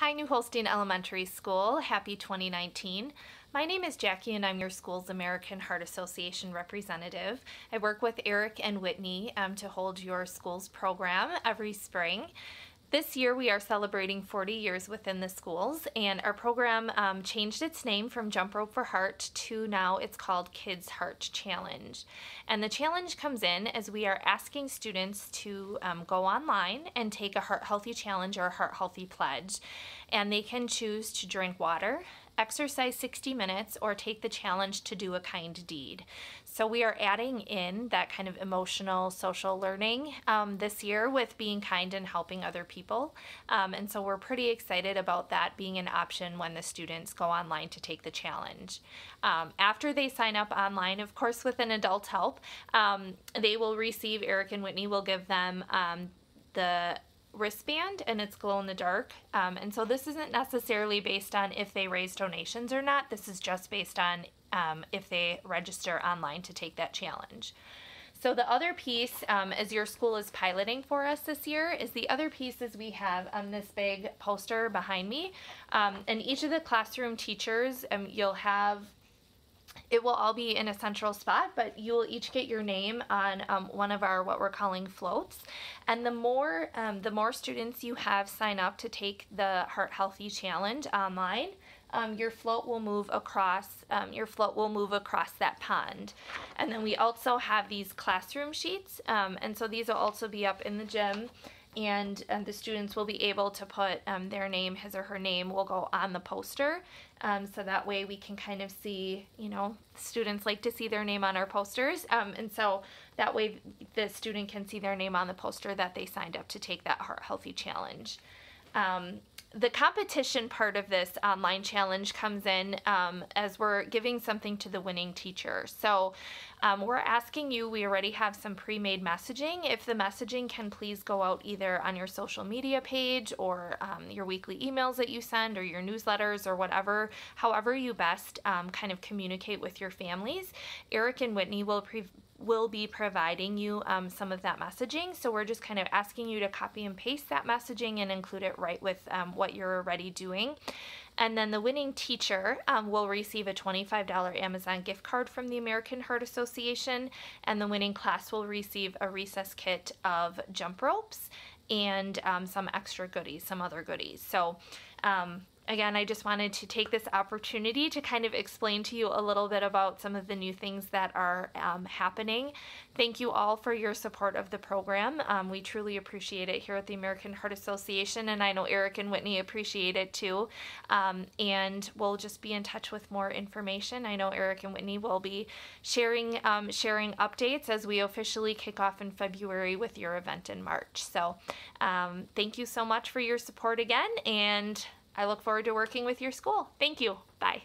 Hi, New Holstein Elementary School. Happy 2019. My name is Jackie and I'm your school's American Heart Association representative. I work with Eric and Whitney um, to hold your school's program every spring. This year we are celebrating 40 years within the schools and our program um, changed its name from Jump Rope for Heart to now it's called Kids Heart Challenge. And the challenge comes in as we are asking students to um, go online and take a Heart Healthy Challenge or Heart Healthy Pledge. And they can choose to drink water, exercise 60 minutes, or take the challenge to do a kind deed. So we are adding in that kind of emotional social learning um, this year with being kind and helping other people. Um, and so we're pretty excited about that being an option when the students go online to take the challenge. Um, after they sign up online, of course, with an adult help, um, they will receive, Eric and Whitney will give them um, the wristband and it's glow in the dark. Um, and so this isn't necessarily based on if they raise donations or not. This is just based on um, if they register online to take that challenge. So the other piece, um, as your school is piloting for us this year, is the other piece is we have um, this big poster behind me. Um, and each of the classroom teachers, um, you'll have it will all be in a central spot, but you will each get your name on um, one of our what we're calling floats. And the more um, the more students you have sign up to take the Heart Healthy Challenge online, um, your float will move across. Um, your float will move across that pond. And then we also have these classroom sheets, um, and so these will also be up in the gym and um, the students will be able to put um, their name, his or her name will go on the poster. Um, so that way we can kind of see, you know, students like to see their name on our posters. Um, and so that way the student can see their name on the poster that they signed up to take that Heart Healthy Challenge. The competition part of this online challenge comes in um, as we're giving something to the winning teacher. So um, we're asking you, we already have some pre-made messaging. If the messaging can please go out either on your social media page or um, your weekly emails that you send or your newsletters or whatever, however you best um, kind of communicate with your families. Eric and Whitney will pre will be providing you um, some of that messaging. So we're just kind of asking you to copy and paste that messaging and include it right with um, what you're already doing. And then the winning teacher um, will receive a $25 Amazon gift card from the American Heart Association, and the winning class will receive a recess kit of jump ropes and um, some extra goodies, some other goodies. So um, again, I just wanted to take this opportunity to kind of explain to you a little bit about some of the new things that are um, happening. Thank you all for your support of the program. Um, we truly appreciate it here at the American Heart Association, and I know Eric and Whitney appreciate it too. Um, and we'll just be in touch with more information. I know Eric and Whitney will be sharing um, sharing updates as we officially kick off in February with your event in March. So um, thank you so much for your support again, and I look forward to working with your school. Thank you. Bye.